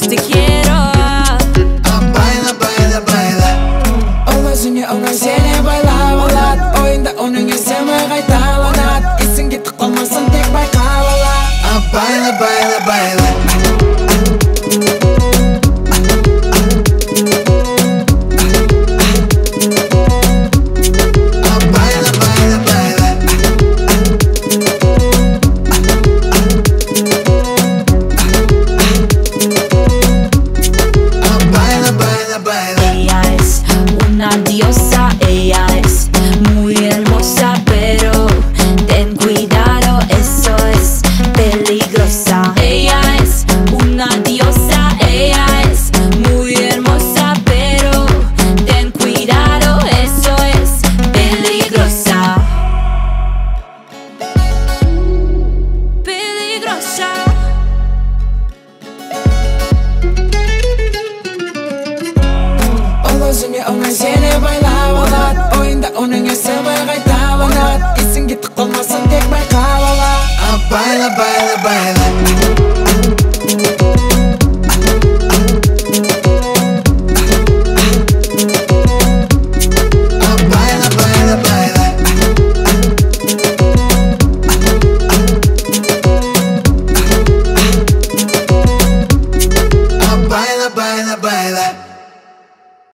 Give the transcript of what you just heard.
Te quiero. Baila, baila, baila. Ahora señor, ahora señor, baila.